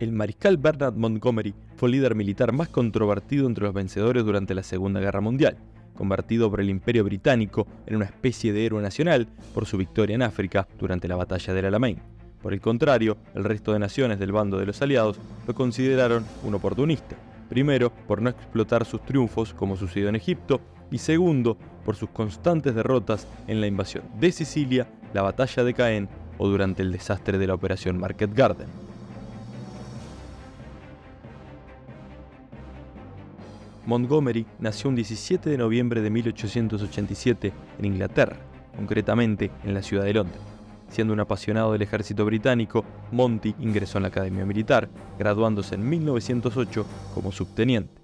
El mariscal Bernard Montgomery fue el líder militar más controvertido entre los vencedores durante la Segunda Guerra Mundial, convertido por el Imperio Británico en una especie de héroe nacional por su victoria en África durante la Batalla del Alamein. Por el contrario, el resto de naciones del bando de los aliados lo consideraron un oportunista, primero por no explotar sus triunfos como sucedió en Egipto, y segundo por sus constantes derrotas en la invasión de Sicilia, la batalla de Caen o durante el desastre de la Operación Market Garden. Montgomery nació un 17 de noviembre de 1887 en Inglaterra, concretamente en la ciudad de Londres. Siendo un apasionado del ejército británico, Monty ingresó en la Academia Militar, graduándose en 1908 como subteniente.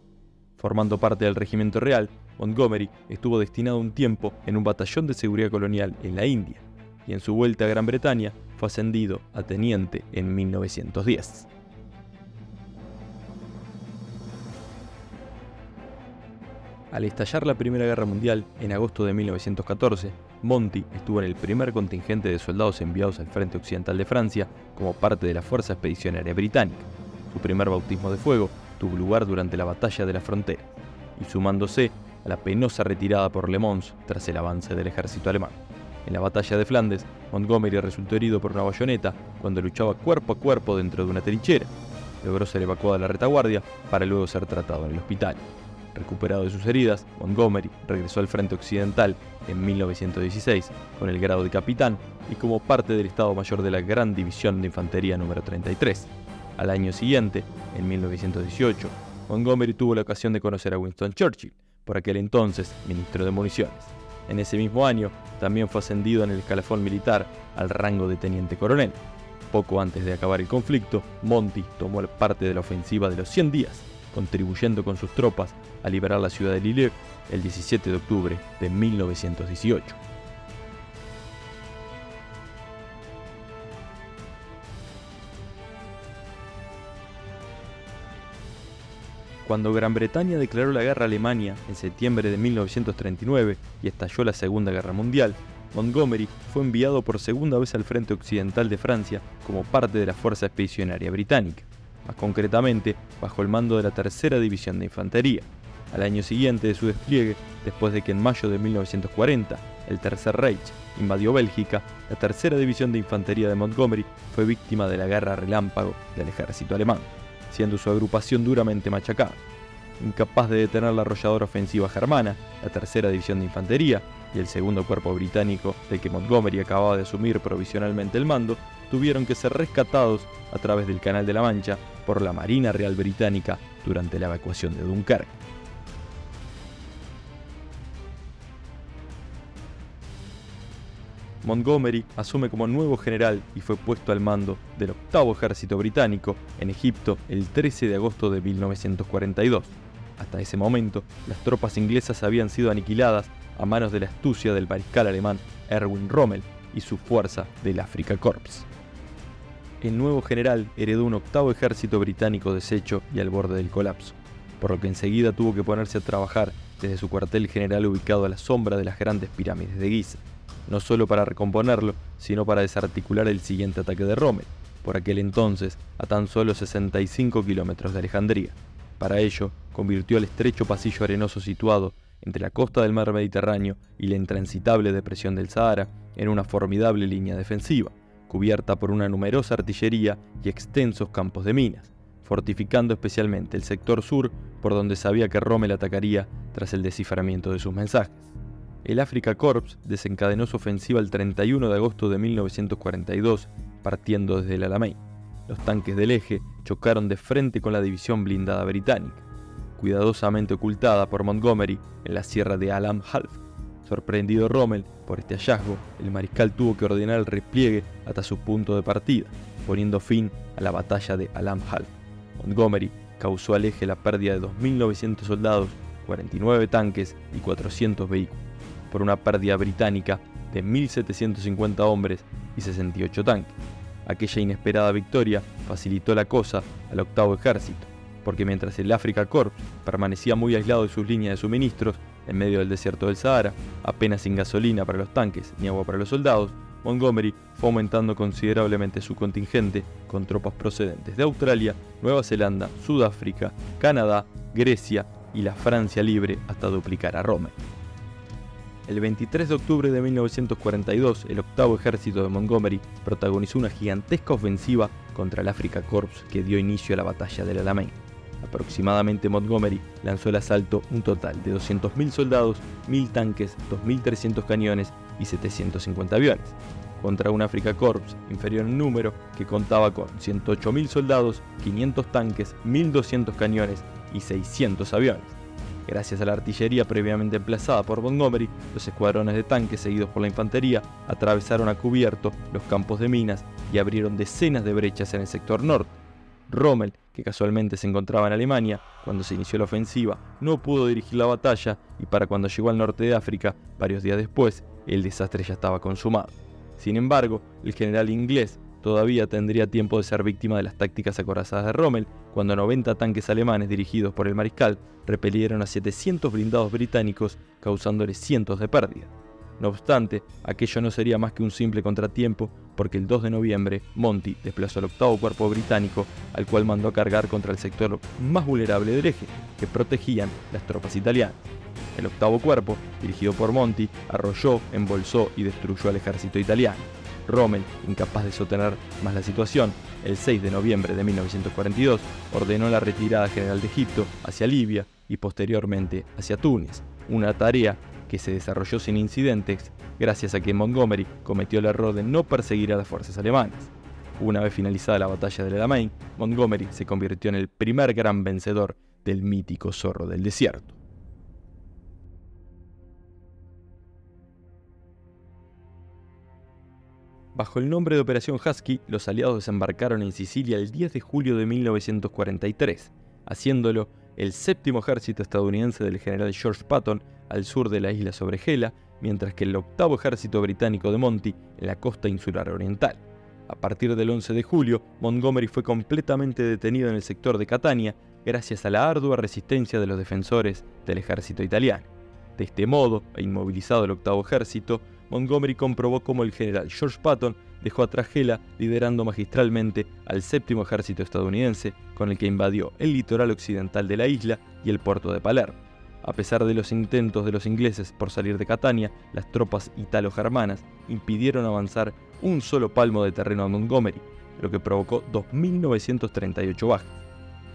Formando parte del Regimiento Real, Montgomery estuvo destinado un tiempo en un batallón de seguridad colonial en la India y en su vuelta a Gran Bretaña fue ascendido a teniente en 1910. Al estallar la Primera Guerra Mundial, en agosto de 1914, Monty estuvo en el primer contingente de soldados enviados al frente occidental de Francia como parte de la Fuerza Expedicionaria Británica. Su primer bautismo de fuego tuvo lugar durante la Batalla de la Frontera, y sumándose a la penosa retirada por Le Mans tras el avance del ejército alemán. En la batalla de Flandes, Montgomery resultó herido por una bayoneta cuando luchaba cuerpo a cuerpo dentro de una trinchera. Logró ser evacuado a la retaguardia para luego ser tratado en el hospital. Recuperado de sus heridas, Montgomery regresó al frente occidental en 1916 con el grado de capitán y como parte del Estado Mayor de la Gran División de Infantería número 33. Al año siguiente, en 1918, Montgomery tuvo la ocasión de conocer a Winston Churchill, por aquel entonces ministro de Municiones. En ese mismo año, también fue ascendido en el escalafón militar al rango de teniente coronel. Poco antes de acabar el conflicto, Monty tomó parte de la ofensiva de los 100 días, contribuyendo con sus tropas a liberar la ciudad de Lille el 17 de octubre de 1918. Cuando Gran Bretaña declaró la guerra a Alemania en septiembre de 1939 y estalló la Segunda Guerra Mundial, Montgomery fue enviado por segunda vez al frente occidental de Francia como parte de la Fuerza Expedicionaria Británica, más concretamente bajo el mando de la Tercera División de Infantería. Al año siguiente de su despliegue, después de que en mayo de 1940 el Tercer Reich invadió Bélgica, la Tercera División de Infantería de Montgomery fue víctima de la guerra relámpago del ejército alemán siendo su agrupación duramente machacada. Incapaz de detener la arrolladora ofensiva germana, la tercera división de infantería y el segundo cuerpo británico del que Montgomery acababa de asumir provisionalmente el mando, tuvieron que ser rescatados a través del Canal de la Mancha por la Marina Real Británica durante la evacuación de Dunkerque. Montgomery asume como nuevo general y fue puesto al mando del octavo ejército británico en Egipto el 13 de agosto de 1942. Hasta ese momento, las tropas inglesas habían sido aniquiladas a manos de la astucia del mariscal alemán Erwin Rommel y su fuerza del Afrika Korps. El nuevo general heredó un octavo ejército británico deshecho y al borde del colapso, por lo que enseguida tuvo que ponerse a trabajar desde su cuartel general ubicado a la sombra de las grandes pirámides de Giza no solo para recomponerlo, sino para desarticular el siguiente ataque de Rommel, por aquel entonces a tan solo 65 kilómetros de Alejandría. Para ello, convirtió el estrecho pasillo arenoso situado entre la costa del mar Mediterráneo y la intransitable depresión del Sahara en una formidable línea defensiva, cubierta por una numerosa artillería y extensos campos de minas, fortificando especialmente el sector sur por donde sabía que Rommel atacaría tras el desciframiento de sus mensajes el Afrika Corps desencadenó su ofensiva el 31 de agosto de 1942, partiendo desde el Alamein. Los tanques del eje chocaron de frente con la división blindada británica, cuidadosamente ocultada por Montgomery en la sierra de Alam Half. Sorprendido Rommel por este hallazgo, el mariscal tuvo que ordenar el repliegue hasta su punto de partida, poniendo fin a la batalla de Alam Half. Montgomery causó al eje la pérdida de 2.900 soldados, 49 tanques y 400 vehículos por una pérdida británica de 1.750 hombres y 68 tanques. Aquella inesperada victoria facilitó la cosa al octavo ejército, porque mientras el Afrika Corps permanecía muy aislado de sus líneas de suministros, en medio del desierto del Sahara, apenas sin gasolina para los tanques ni agua para los soldados, Montgomery fue aumentando considerablemente su contingente con tropas procedentes de Australia, Nueva Zelanda, Sudáfrica, Canadá, Grecia y la Francia libre hasta duplicar a Rommel. El 23 de octubre de 1942, el octavo ejército de Montgomery protagonizó una gigantesca ofensiva contra el Africa Corps que dio inicio a la batalla del Alamein. Aproximadamente Montgomery lanzó el asalto un total de 200.000 soldados, 1.000 tanques, 2.300 cañones y 750 aviones, contra un Africa Corps inferior en número que contaba con 108.000 soldados, 500 tanques, 1.200 cañones y 600 aviones. Gracias a la artillería previamente emplazada por Montgomery, los escuadrones de tanques seguidos por la infantería atravesaron a cubierto los campos de minas y abrieron decenas de brechas en el sector norte. Rommel, que casualmente se encontraba en Alemania cuando se inició la ofensiva, no pudo dirigir la batalla y para cuando llegó al norte de África, varios días después, el desastre ya estaba consumado. Sin embargo, el general inglés todavía tendría tiempo de ser víctima de las tácticas acorazadas de Rommel, cuando 90 tanques alemanes dirigidos por el mariscal repelieron a 700 blindados británicos, causándoles cientos de pérdidas. No obstante, aquello no sería más que un simple contratiempo, porque el 2 de noviembre Monty desplazó al octavo cuerpo británico, al cual mandó a cargar contra el sector más vulnerable del eje, que protegían las tropas italianas. El octavo cuerpo, dirigido por Monty, arrolló, embolsó y destruyó al ejército italiano. Rommel, incapaz de sostener más la situación, el 6 de noviembre de 1942 ordenó la retirada general de Egipto hacia Libia y posteriormente hacia Túnez, una tarea que se desarrolló sin incidentes gracias a que Montgomery cometió el error de no perseguir a las fuerzas alemanas. Una vez finalizada la batalla del Alamein, Montgomery se convirtió en el primer gran vencedor del mítico zorro del desierto. Bajo el nombre de Operación Husky, los aliados desembarcaron en Sicilia el 10 de julio de 1943, haciéndolo el séptimo ejército estadounidense del general George Patton al sur de la isla sobre Gela, mientras que el octavo ejército británico de Monty en la costa insular oriental. A partir del 11 de julio, Montgomery fue completamente detenido en el sector de Catania gracias a la ardua resistencia de los defensores del ejército italiano. De este modo, e inmovilizado el octavo ejército, Montgomery comprobó cómo el general George Patton dejó atrás Gela liderando magistralmente al séptimo ejército estadounidense con el que invadió el litoral occidental de la isla y el puerto de Palermo. A pesar de los intentos de los ingleses por salir de Catania, las tropas italo-germanas impidieron avanzar un solo palmo de terreno a Montgomery, lo que provocó 2.938 bajas.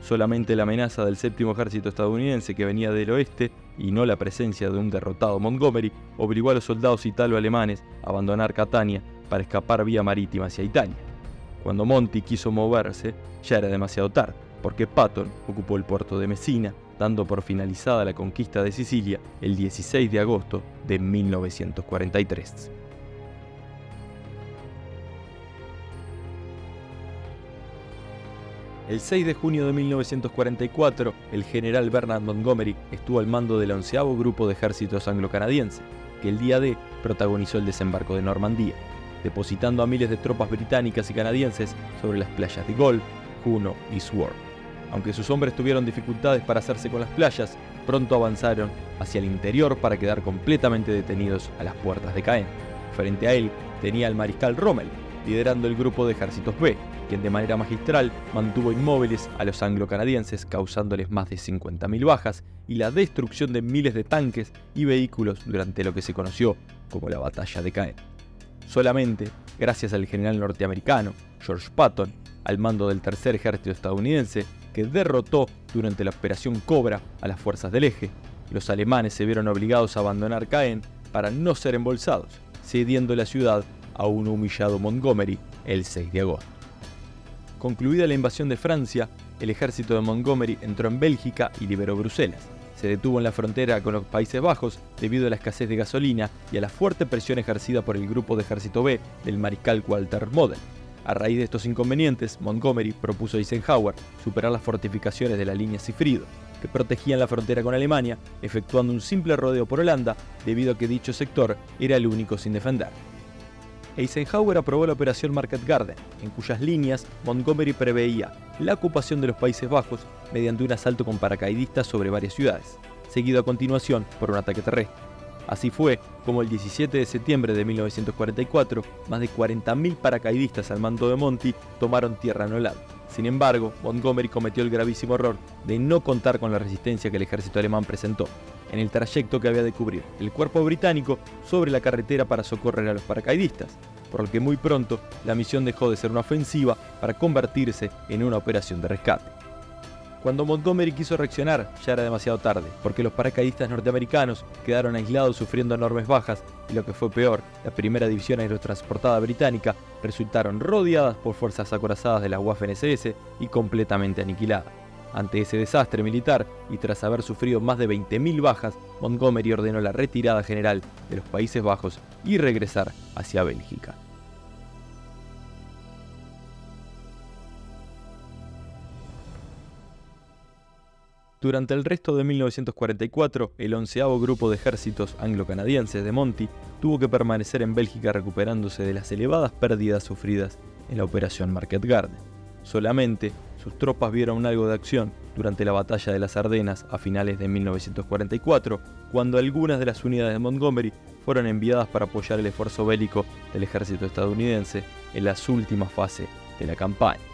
Solamente la amenaza del séptimo ejército estadounidense que venía del oeste y no la presencia de un derrotado Montgomery obligó a los soldados italo-alemanes a abandonar Catania para escapar vía marítima hacia Italia. Cuando Monty quiso moverse, ya era demasiado tarde, porque Patton ocupó el puerto de Messina, dando por finalizada la conquista de Sicilia el 16 de agosto de 1943. El 6 de junio de 1944, el general Bernard Montgomery estuvo al mando del onceavo grupo de ejércitos anglo-canadiense, que el día D protagonizó el desembarco de Normandía, depositando a miles de tropas británicas y canadienses sobre las playas de Gol, Juno y Sword. Aunque sus hombres tuvieron dificultades para hacerse con las playas, pronto avanzaron hacia el interior para quedar completamente detenidos a las puertas de Caen. Frente a él tenía al mariscal Rommel, liderando el grupo de ejércitos B, quien de manera magistral mantuvo inmóviles a los anglo-canadienses causándoles más de 50.000 bajas y la destrucción de miles de tanques y vehículos durante lo que se conoció como la Batalla de Caen. Solamente gracias al general norteamericano George Patton, al mando del tercer ejército estadounidense, que derrotó durante la Operación Cobra a las fuerzas del eje, los alemanes se vieron obligados a abandonar Caen para no ser embolsados, cediendo la ciudad a un humillado Montgomery el 6 de agosto. Concluida la invasión de Francia, el ejército de Montgomery entró en Bélgica y liberó Bruselas. Se detuvo en la frontera con los Países Bajos debido a la escasez de gasolina y a la fuerte presión ejercida por el grupo de ejército B del mariscal Walter Model. A raíz de estos inconvenientes, Montgomery propuso a Eisenhower superar las fortificaciones de la línea Cifrido, que protegían la frontera con Alemania, efectuando un simple rodeo por Holanda, debido a que dicho sector era el único sin defender. Eisenhower aprobó la operación Market Garden, en cuyas líneas Montgomery preveía la ocupación de los Países Bajos mediante un asalto con paracaidistas sobre varias ciudades, seguido a continuación por un ataque terrestre. Así fue como el 17 de septiembre de 1944, más de 40.000 paracaidistas al mando de Monty tomaron tierra en Holanda. Sin embargo, Montgomery cometió el gravísimo error de no contar con la resistencia que el ejército alemán presentó en el trayecto que había de cubrir el cuerpo británico sobre la carretera para socorrer a los paracaidistas, por lo que muy pronto la misión dejó de ser una ofensiva para convertirse en una operación de rescate. Cuando Montgomery quiso reaccionar, ya era demasiado tarde, porque los paracaidistas norteamericanos quedaron aislados sufriendo enormes bajas y lo que fue peor, la primera división aerotransportada británica resultaron rodeadas por fuerzas acorazadas de la Waffen-SS y completamente aniquiladas. Ante ese desastre militar y tras haber sufrido más de 20.000 bajas, Montgomery ordenó la retirada general de los Países Bajos y regresar hacia Bélgica. Durante el resto de 1944, el onceavo grupo de ejércitos anglo-canadienses de Monty tuvo que permanecer en Bélgica recuperándose de las elevadas pérdidas sufridas en la Operación Market Garden. Solamente sus tropas vieron algo de acción durante la batalla de las Ardenas a finales de 1944, cuando algunas de las unidades de Montgomery fueron enviadas para apoyar el esfuerzo bélico del ejército estadounidense en las últimas fases de la campaña.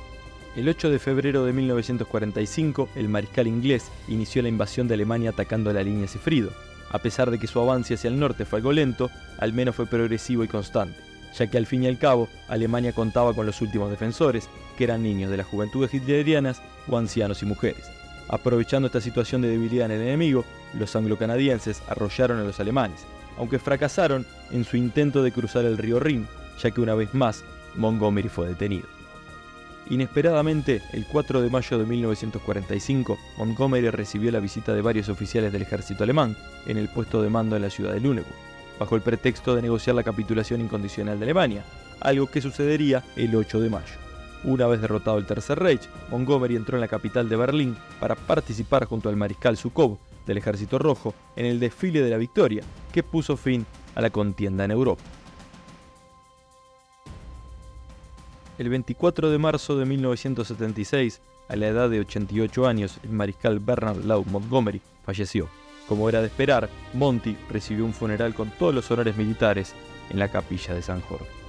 El 8 de febrero de 1945, el mariscal inglés inició la invasión de Alemania atacando la línea Cifrido. A pesar de que su avance hacia el norte fue algo lento, al menos fue progresivo y constante, ya que al fin y al cabo Alemania contaba con los últimos defensores, que eran niños de las juventudes hitlerianas o ancianos y mujeres. Aprovechando esta situación de debilidad en el enemigo, los anglo-canadienses arrollaron a los alemanes, aunque fracasaron en su intento de cruzar el río Rin, ya que una vez más Montgomery fue detenido. Inesperadamente, el 4 de mayo de 1945, Montgomery recibió la visita de varios oficiales del ejército alemán en el puesto de mando en la ciudad de Lüneburg, bajo el pretexto de negociar la capitulación incondicional de Alemania, algo que sucedería el 8 de mayo. Una vez derrotado el Tercer Reich, Montgomery entró en la capital de Berlín para participar junto al mariscal Zhukov del Ejército Rojo en el desfile de la victoria, que puso fin a la contienda en Europa. El 24 de marzo de 1976, a la edad de 88 años, el mariscal Bernard Law Montgomery falleció. Como era de esperar, Monty recibió un funeral con todos los honores militares en la capilla de San Jorge.